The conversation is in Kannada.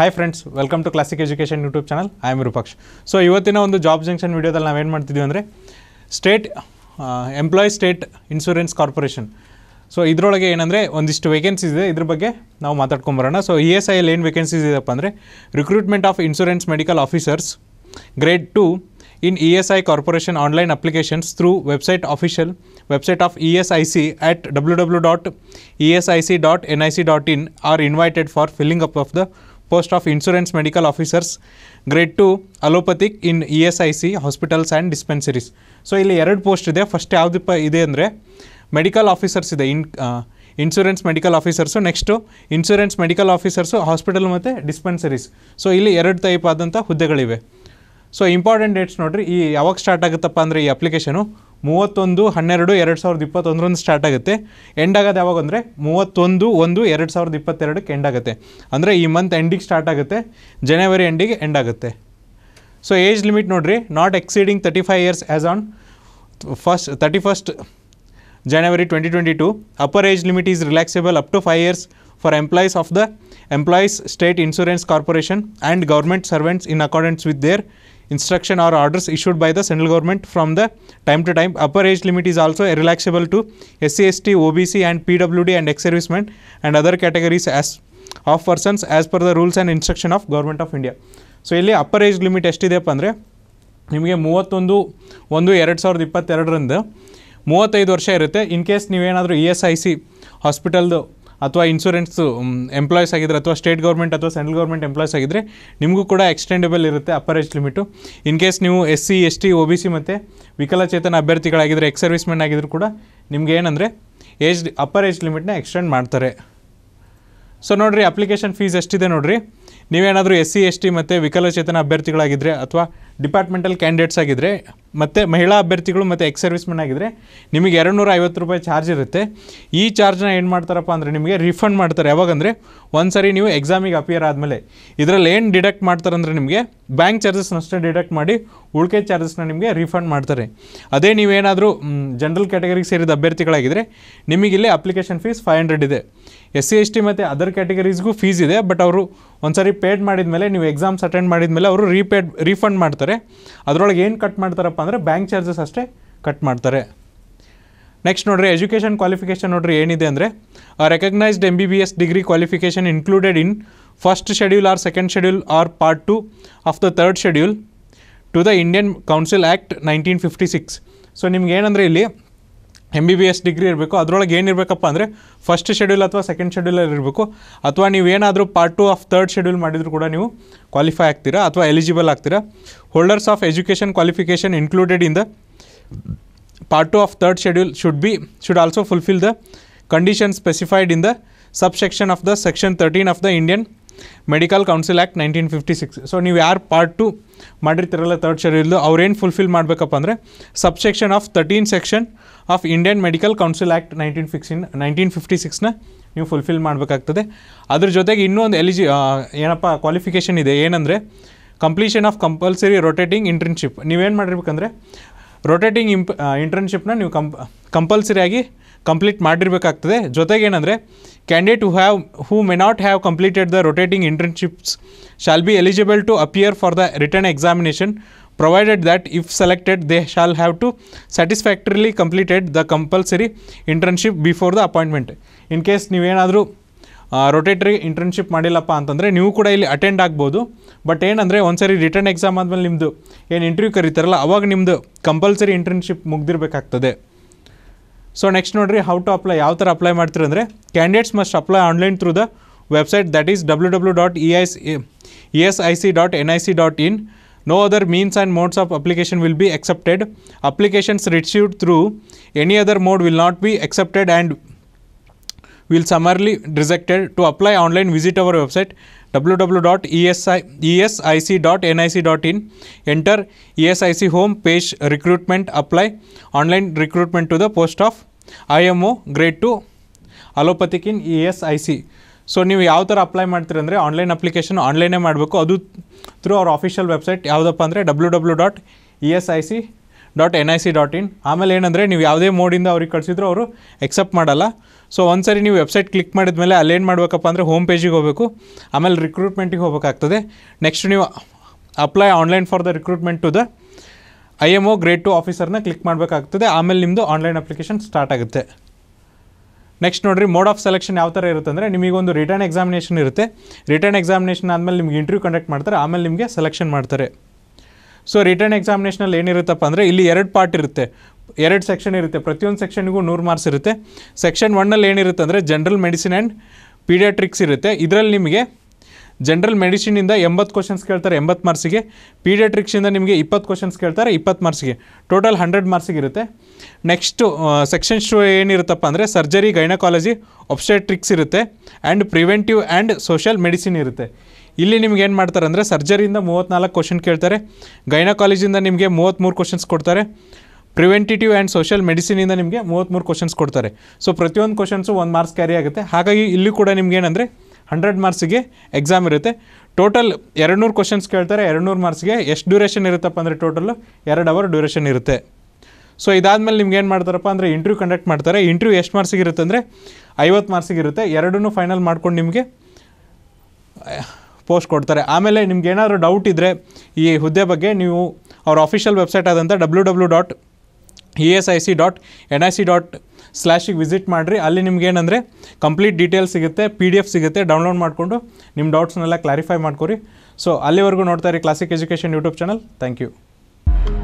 Hi friends welcome to classic education YouTube channel I am Virupaksh so ಇವತ್ತಿನ ಒಂದು ಜಾಬ್ ಜಂಕ್ಷನ್ ವೀಡಿಯೋದಲ್ಲಿ ನಾವೇನು ಮಾಡ್ತಿದ್ವಿ ಅಂದರೆ state employee state insurance corporation so ಇದರೊಳಗೆ ಏನಂದರೆ, ಒಂದಿಷ್ಟು ವೇಕೆನ್ಸೀಸ್ ಇದೆ. ಇದ್ರ ಬಗ್ಗೆ ನಾವು ಮಾತಾಡ್ಕೊಂಬರೋಣ ಸೊ ಇ ಎಸ್ ಐಯಲ್ಲಿ ಏನು ವೇಕೆನ್ಸೀಸ್ ಇದೆಯಪ್ಪ ಅಂದರೆ recruitment of insurance medical officers grade two in E S I corporation online applications through website official website of E S I C at W W dot E S I C dot N I C dot in are invited for filling up of the post of insurance medical officers, grade two allopathic in E S I C hospitals and dispensaries. So ಇಲ್ಲಿ ಎರಡು ಪೋಸ್ಟ್ ಇದೆ. ಫಸ್ಟ್ ಯಾವುದಪ್ಪ ಇದೆ ಅಂದರೆ ಮೆಡಿಕಲ್ ಆಫೀಸರ್ಸ್ ಇದೆ. In insurance medical officers next insurance medical officers, hospital ಮತ್ತು ಡಿಸ್ಪೆನ್ಸರೀಸ್. ಸೊ ಇಲ್ಲಿ ಎರಡು ಟೈಪ್ ಆದಂಥ ಹುದ್ದೆಗಳಿವೆ. ಸೊ ಇಂಪಾರ್ಟೆಂಟ್ ಡೇಟ್ಸ್ ನೋಡಿರಿ. ಈ ಯಾವಾಗ ಸ್ಟಾರ್ಟ್ ಆಗುತ್ತಪ್ಪ ಅಂದರೆ ಈ ಅಪ್ಲಿಕೇಶನು ಮೂವತ್ತೊಂದು, ಹನ್ನೆರಡು, ಎರಡು ಸಾವಿರದ ಇಪ್ಪತ್ತೊಂದರಂದು ಸ್ಟಾರ್ಟ್ ಆಗುತ್ತೆ. ಎಂಡ್ ಆಗೋದು ಯಾವಾಗ ಅಂದರೆ ಮೂವತ್ತೊಂದು, ಒಂದು, ಎರಡು ಸಾವಿರದ ಇಪ್ಪತ್ತೆರಡಕ್ಕೆ ಎಂಡ್ ಆಗುತ್ತೆ. ಅಂದರೆ ಈ ಮಂತ್ ಎಂಡಿಗೆ ಸ್ಟಾರ್ಟ್ ಆಗುತ್ತೆ. ಜನವರಿ ಎಂಡಿಗೆ ಎಂಡ್ ಆಗುತ್ತೆ. ಸೊ ಏಜ್ ಲಿಮಿಟ್ ನೋಡಿರಿ not exceeding thirty five years as on first thirty first January 2022. Upper age limit is relaxable up to 5 years for employees of the, Employees, State Insurance Corporation and government servants in accordance with their instruction or orders issued by the central government from the time to time. Upper age limit is also relaxable to SC, ST, OBC and PWD and ex-servicemen and other categories as of persons as per the rules and instruction of Government of India. So ಇಲ್ಲಿ ಅಪ್ಪರ್ ಏಜ್ ಲಿಮಿಟ್ ಎಷ್ಟಿದೆಯಪ್ಪ ಅಂದರೆ ನಿಮಗೆ ಮೂವತ್ತೊಂದು ಒಂದು ಎರಡು ಸಾವಿರದ ಇಪ್ಪತ್ತೆರಡರಿಂದ ಮೂವತ್ತೈದು ವರ್ಷ ಇರುತ್ತೆ ಇನ್ ಕೇಸ್ ನೀವೇನಾದರೂ ಇ ಎಸ್ ಐ ಸಿ ಹಾಸ್ಪಿಟಲ್ದು ಅಥವಾ ಇನ್ಶೂರೆನ್ಸು ಎಂಪ್ಲಾಯ್ಸ್ ಆಗಿದ್ರೆ ಅಥವಾ ಸ್ಟೇಟ್ ಗೌರ್ಮೆಂಟ್ ಅಥವಾ ಸೆಂಟ್ರಲ್ ಗೌರ್ಮೆಂಟ್ ಎಂಪ್ಲಾಯ್ಸ್ ಆಗಿದ್ದರೆ ನಿಮಗೂ ಕೂಡ ಎಕ್ಸ್ಟೆಂಡಬಲ್ ಇರುತ್ತೆ upper age limit in case ನೀವು S C S T O B C ಮತ್ತು ವಿಕಲಚೇತನ ಅಭ್ಯರ್ಥಿಗಳಾಗಿದ್ದರೆ ಎಕ್ಸ್ ಸರ್ವಿಸ್ಮೆನ್ ಆಗಿದ್ರು ಕೂಡ ನಿಮ್ಗೆ ಏನಂದರೆ ಏಜ್ ಅಪ್ಪರ್ ಏಜ್ ಲಿಮಿಟ್ನ ಎಕ್ಸ್ಟೆಂಡ್ ಮಾಡ್ತಾರೆ. ಸೊ ನೋಡಿರಿ ಅಪ್ಲಿಕೇಶನ್ ಫೀಸ್ ಎಷ್ಟಿದೆ ನೋಡಿರಿ? ನೀವೇನಾದರೂ ಎಸ್ ಸಿ ಎಸ್ ಟಿ ಮತ್ತು ವಿಕಲಚೇತನ ಅಭ್ಯರ್ಥಿಗಳಾಗಿದ್ದರೆ ಅಥವಾ ಡಿಪಾರ್ಟ್ಮೆಂಟಲ್ ಕ್ಯಾಂಡಿಡೇಟ್ಸ್ ಆಗಿದ್ದರೆ ಮತ್ತು ಮಹಿಳಾ ಅಭ್ಯರ್ಥಿಗಳು ಮತ್ತು ಎಕ್ಸ್ ಸರ್ವಿಸ್ಮೆನ್ ಆಗಿದ್ದರೆ ನಿಮಗೆ ಎರಡು ನೂರ ಐವತ್ತು ರೂಪಾಯಿ ಚಾರ್ಜ್ ಇರುತ್ತೆ. ಈ ಚಾರ್ಜ್ನ ಏನು ಮಾಡ್ತಾರಪ್ಪ ಅಂದರೆ ನಿಮಗೆ ರಿಫಂಡ್ ಮಾಡ್ತಾರೆ. ಯಾವಾಗಂದರೆ ಒಂದು ಸರಿ ನೀವು ಎಕ್ಸಾಮಿಗೆ ಅಪಿಯರ್ ಆದಮೇಲೆ. ಇದರಲ್ಲಿ ಏನು ಡಿಡಕ್ಟ್ ಮಾಡ್ತಾರೆ ಅಂದರೆ ನಿಮಗೆ ಬ್ಯಾಂಕ್ ಚಾರ್ಜಸ್ನಷ್ಟೇ ಡಿಡಕ್ಟ್ ಮಾಡಿ ಉಳಿಕೆ ಚಾರ್ಜಸ್ನ ನಿಮಗೆ ರಿಫಂಡ್ ಮಾಡ್ತಾರೆ. ಅದೇ ನೀವೇನಾದರೂ ಜನರಲ್ ಕ್ಯಾಟಗರಿಗೆ ಸೇರಿದ ಅಭ್ಯರ್ಥಿಗಳಾಗಿದ್ದರೆ ನಿಮಗಿಲ್ಲಿ ಅಪ್ಲಿಕೇಶನ್ ಫೀಸ್ ಫೈವ್ ಹಂಡ್ರೆಡ್ ಇದೆ. ಎಸ್ ಸಿ ಎಸ್ ಟಿ ಮತ್ತು ಅದರ್ ಕ್ಯಾಟಗರೀಸ್ಗೂ ಫೀಸ್ ಇದೆ ಬಟ್ ಅವರು ಒಂದು ಸಾರಿ ಪೇಡ್ ಮಾಡಿದ ಮೇಲೆ ನೀವು ಎಕ್ಸಾಮ್ಸ್ ಅಟೆಂಡ್ ಮಾಡಿದ ಮೇಲೆ ಅವರು ರೀಪೇಡ್ ರೀಫಂಡ್ ಮಾಡ್ತಾರೆ. ಅದರೊಳಗೆ ಏನು ಕಟ್ ಮಾಡ್ತಾರಪ್ಪ ಅಂದರೆ ಬ್ಯಾಂಕ್ ಚಾರ್ಜಸ್ ಅಷ್ಟೇ ಕಟ್ ಮಾಡ್ತಾರೆ. ನೆಕ್ಸ್ಟ್ ನೋಡ್ರಿ ಎಜುಕೇಷನ್ ಕ್ವಾಲಿಫಿಕೇಷನ್ ನೋಡ್ರಿ ಏನಿದೆ ಅಂದರೆ recognised M B B S degree qualification included in first schedule or second schedule or part two of the third schedule to the Indian council act nineteen fifty six so ನಿಮ್ಗೆ ಏನಂದರೆ ಇಲ್ಲಿ M B B S degree ಇರಬೇಕು, ಅದರೊಳಗೆ ಏನಿರಬೇಕಪ್ಪ ಅಂದರೆ ಫಸ್ಟ್ ಶೆಡ್ಯೂಲ್ ಅಥವಾ ಸೆಕೆಂಡ್ ಶೆಡ್ಯೂಲಲ್ಲಿ ಇರಬೇಕು. ಅಥವಾ ನೀವು ಏನಾದರೂ part two of third schedule ಮಾಡಿದರೂ ಕೂಡ ನೀವು ಕ್ವಾಲಿಫೈ ಆಗ್ತೀರಾ ಅಥವಾ ಎಲಿಜಿಬಲ್ ಆಗ್ತೀರಾ. Holders of education qualification included in the part 2 of third schedule should be, should also fulfill the conditions specified in the subsection of the section 13 of the Indian medical council act nineteen fifty six so ನೀವು ಯಾರು ಪಾರ್ಟ್ ಟು ಮಾಡಿರ್ತೀರಲ್ಲ ತರ್ಡ್ ಶೆಡ್ಯೂಲ್ದು ಅವ್ರೇನು ಫುಲ್ಫಿಲ್ ಮಾಡಬೇಕಪ್ಪ ಅಂದರೆ subsection of thirteen section of Indian medical council act nineteen ಫಿಕ್ಸಿನ್ nineteen fifty ಸಿಕ್ಸ್ನ ನೀವು ಫುಲ್ಫಿಲ್ ಮಾಡಬೇಕಾಗ್ತದೆ. ಅದ್ರ ಜೊತೆಗೆ ಇನ್ನೂ ಒಂದು ಎಲಿಜಿ ಏನಪ್ಪ ಕ್ವಾಲಿಫಿಕೇಷನ್ ಇದೆ. ಏನಂದರೆ completion of compulsory rotating internship ನೀವೇನು ಮಾಡಿರ್ಬೇಕಂದ್ರೆ ರೊಟೇಟಿಂಗ್ ಇಂಪ್ ಇಂಟರ್ನ್ಶಿಪ್ನ ನೀವು ಕಂಪ್ ಕಂಪಲ್ಸರಿಯಾಗಿ ಕಂಪ್ಲೀಟ್ ಮಾಡಿರಬೇಕಾಗ್ತದೆ. ಜೊತೆಗೆ ಏನಂದರೆ candidate who have who may not have completed the rotating internships shall be eligible to appear for the written examination provided that if selected they shall have to satisfactorily completed the compulsory internship before the appointment in case ನೀವೇನಾದರೂ ರೊಟೇಟ್ರಿ ಇಂಟರ್ನ್ಶಿಪ್ ಮಾಡಿಲ್ಲಪ್ಪ ಅಂತಂದರೆ, ನೀವು ಕೂಡ ಇಲ್ಲಿ ಅಟೆಂಡ್ ಆಗ್ಬೋದು. ಬಟ್ ಏನಂದರೆ, ಒಂದ್ಸರಿ ರಿಟರ್ನ್ ಎಕ್ಸಾಮ್ ಆದಮೇಲೆ ನಿಮ್ಮದು ಏನು ಇಂಟರ್ವ್ಯೂ ಕರೀತಾರಲ್ಲ, ಅವಾಗ ನಿಮ್ಮದು ಕಂಪಲ್ಸರಿ ಇಂಟರ್ನ್ಶಿಪ್ ಮುಗ್ದಿರಬೇಕಾಗ್ತದೆ. ಸೊ ನೆಕ್ಸ್ಟ್ ನೋಡಿರಿ ಹೌ ಟು ಅಪ್ಲೈ ಯಾವ ಥರ ಅಪ್ಲೈ ಮಾಡ್ತೀರಿ ಅಂದರೆ candidates must apply online through the website that is W W dot E is E S I C dot N I C dot in no other means and modes of application will be accepted applications received through any other mode will not be accepted and will summarily rejected. To apply online, visit our website. www.esi.esic.nic.in enter esic home page recruitment apply online recruitment to the post of imo grade 2 allopathic in esic so ನೀವು ಯಾವ ಥರ ಅಪ್ಲೈ ಮಾಡ್ತೀರಿ ಅಂದರೆ ಆನ್ಲೈನ್ ಅಪ್ಲಿಕೇಶನ್ ಆನ್ಲೈನೇ ಮಾಡಬೇಕು ಅದು ಥ್ರೂ ಅವ್ರ ಆಫಿಷಿಯಲ್ ವೆಬ್ಸೈಟ್ ಯಾವುದಪ್ಪ ಅಂದರೆ W W dot E S I C dot N I C dot in ಆಮೇಲೆ ಏನಂದರೆ ನೀವು ಯಾವುದೇ ಮೋಡಿಂದ ಅವ್ರಿಗೆ ಕಳಿಸಿದ್ರು ಅವರು ಎಕ್ಸೆಪ್ಟ್ ಮಾಡಲ್ಲ. ಸೊ ಒಂದ್ಸರಿ ನೀವು ವೆಬ್ಸೈಟ್ ಕ್ಲಿಕ್ ಮಾಡಿದ ಮೇಲೆ ಅಲ್ಲೇನು ಮಾಡಬೇಕಪ್ಪ ಅಂದರೆ ಹೋಮ್ ಪೇಜಿಗೆ ಹೋಗಬೇಕು. ಆಮೇಲೆ ರಿಕ್ರೂಟ್ಮೆಂಟಿಗೆ ಹೋಗಬೇಕಾಗ್ತದೆ. ನೆಕ್ಸ್ಟ್ ನೀವು apply online for the recruitment to the I M O grade two ಆಫೀಸರ್ನ click ಮಾಡಬೇಕಾಗ್ತದೆ. ಆಮೇಲೆ ನಿಮ್ಮದು ಆನ್ಲೈನ್ ಅಪ್ಲಿಕೇಶನ್ ಸ್ಟಾರ್ಟ್ ಆಗುತ್ತೆ. ನೆಕ್ಸ್ಟ್ ನೋಡಿರಿ ಮೋಡ್ ಆಫ್ ಸೆಲೆಕ್ಷನ್ ಯಾವ ಥರ ಇರುತ್ತೆ ಅಂದರೆ ನಿಮಗೊಂದು ರಿಟರ್ನ್ ಎಕ್ಸಾಮಿನೇಷನ್ ಇರುತ್ತೆ. ರಿಟರ್ನ್ ಎಕ್ಸಾಮಿನೇಷನ್ ಆದಮೇಲೆ ನಿಮ್ಗೆ ಇಂಟರ್ವ್ಯೂ ಕಂಡಕ್ಟ್ ಮಾಡ್ತಾರೆ. ಆಮೇಲೆ ನಿಮಗೆ ಸೆಲೆಕ್ಷನ್ ಮಾಡ್ತಾರೆ. ಸೊ ರಿಟರ್ನ್ ಎಕ್ಸಾಮಿನೇಷನಲ್ಲಿ ಏನಿರುತ್ತಪ್ಪ ಅಂದರೆ ಇಲ್ಲಿ ಎರಡು ಪಾರ್ಟ್ ಇರುತ್ತೆ. ಎರಡು ಸೆಕ್ಷನ್ ಇರುತ್ತೆ. ಪ್ರತಿಯೊಂದು ಸೆಕ್ಷನ್ಗೂ ನೂರು ಮಾರ್ಕ್ಸ್ ಇರುತ್ತೆ. ಸೆಕ್ಷನ್ ಒನ್ನಲ್ಲಿ ಏನಿರುತ್ತೆ ಅಂದರೆ ಜನರಲ್ ಮೆಡಿಸಿನ್ ಆ್ಯಂಡ್ ಪೀಡಿಯಾಟ್ರಿಕ್ಸ್ ಇರುತ್ತೆ. ಇದರಲ್ಲಿ ನಿಮಗೆ ಜನರಲ್ ಮೆಡಿಸಿನಿಂದ ಎಂಬತ್ತು ಕ್ವಶನ್ಸ್ ಕೇಳ್ತಾರೆ ಎಂಬತ್ತು ಮಾರ್ಕ್ಸಿಗೆ ಪೀಡಿಯಾಟ್ರಿಕ್ಸಿಂದ ನಿಮಗೆ ಇಪ್ಪತ್ತು ಕ್ವಶನ್ಸ್ ಕೇಳ್ತಾರೆ ಇಪ್ಪತ್ತು ಮಾರ್ಕ್ಸಿಗೆ ಟೋಟಲ್ ಹಂಡ್ರೆಡ್ ಮಾರ್ಕ್ಸಿಗೆ ಇರುತ್ತೆ. ನೆಕ್ಸ್ಟು ಸೆಕ್ಷನ್ ಶೋ ಏನಿರುತ್ತಪ್ಪ ಅಂದರೆ ಸರ್ಜರಿ ಗೈನಕಾಲಜಿ ಒಬ್ಸ್ಟೆಟ್ರಿಕ್ಸ್ ಇರುತ್ತೆ. And preventive and social medicine ಇರುತ್ತೆ. ಇಲ್ಲಿ ನಿಮ್ಗೆ ಏನು ಮಾಡ್ತಾರೆ ಅಂದರೆ ಸರ್ಜರಿಯಿಂದ ಮೂವತ್ತ್ನಾಲ್ಕು ಕ್ವಶನ್ ಕೇಳ್ತಾರೆ. ಗೈನಕಾಲಜಿಂದ ನಿಮಗೆ ಮೂವತ್ತ್ಮೂರು ಕ್ವಶನ್ಸ್ ಕೊಡ್ತಾರೆ. ಪ್ರಿವೆಂಟಿಟಿವ್ ಆ್ಯಂಡ್ ಸೋಷಿಯಲ್ ಮೆಡಿಸಿನಿಂದ ನಿಮಗೆ ಮೂವತ್ತ್ಮೂರು ಕ್ವಶನ್ಸ್ ಕೊಡ್ತಾರೆ. ಸೊ ಪ್ರತಿಯೊಂದು ಕ್ವಶನ್ಸು ಒಂದು ಮಾರ್ಕ್ಸ್ ಕ್ಯಾರಿ ಆಗುತ್ತೆ. ಹಾಗಾಗಿ ಇಲ್ಲಿ ಕೂಡ ನಿಮ್ಗೆ ಏನಂದರೆ ಹಂಡ್ರೆಡ್ ಮಾರ್ಕ್ಸಿಗೆ ಎಕ್ಸಾಮ್ ಇರುತ್ತೆ. ಟೋಟಲ್ ಎರಡು ನೂರು ಕ್ವಶನ್ಸ್ ಕೇಳ್ತಾರೆ. ಎರಡು ನೂರು ಮಾರ್ಕ್ಸ್ಗೆ ಎಷ್ಟು ಡ್ಯೂರೇಷನ್ ಇರುತ್ತಪ್ಪ ಅಂದರೆ ಟೋಟಲು ಎರಡು ಅವರ್ ಡ್ಯೂರೇಷನ್ ಇರುತ್ತೆ. ಸೊ ಇದಾದಮೇಲೆ ನಿಮ್ಗೆ ಏನು ಮಾಡ್ತಾರಪ್ಪ ಅಂದರೆ ಇಂಟರ್ವ್ಯೂ ಕಂಡಕ್ಟ್ ಮಾಡ್ತಾರೆ. ಇಂಟ್ರ್ಯೂ ಎಷ್ಟು ಮಾರ್ಕ್ಸಿಗೆ ಇರುತ್ತೆ ಅಂದರೆ ಐವತ್ತು ಮಾರ್ಕ್ಸಿಗೆ ಇರುತ್ತೆ. ಎರಡನ್ನೂ ಫೈನಲ್ ಮಾಡ್ಕೊಂಡು ನಿಮಗೆ ಪೋಸ್ಟ್ ಕೊಡ್ತಾರೆ. ಆಮೇಲೆ ನಿಮ್ಗೆ ಏನಾದರೂ ಡೌಟ್ ಇದ್ದರೆ ಈ ಹುದ್ದೆ ಬಗ್ಗೆ ನೀವು ಅವ್ರ ಅಫಿಷಿಯಲ್ ವೆಬ್ಸೈಟ್ ಆದಂಥ W W dot E S I C dot N I C dot ಸ್ಲ್ಯಾಶಿಗೆ visit ಮಾಡಿರಿ. ಅಲ್ಲಿ ನಿಮ್ಗೆ ಏನಂದರೆ ಕಂಪ್ಲೀಟ್ ಡೀಟೇಲ್ಸ್ ಸಿಗುತ್ತೆ ಪಿ ಡಿ ಎಫ್ ಸಿಗುತ್ತೆ ಡೌನ್ಲೋಡ್ ಮಾಡಿಕೊಂಡು ನಿಮ್ಮ ಡೌಟ್ಸ್ನೆಲ್ಲ ಕ್ಲಾರಿಫೈ ಮಾಡ್ಕೊರಿ. ಸೊ ಅಲ್ಲಿವರೆಗೂ ನೋಡ್ತಾ ಇರಿ classic education YouTube channel thank you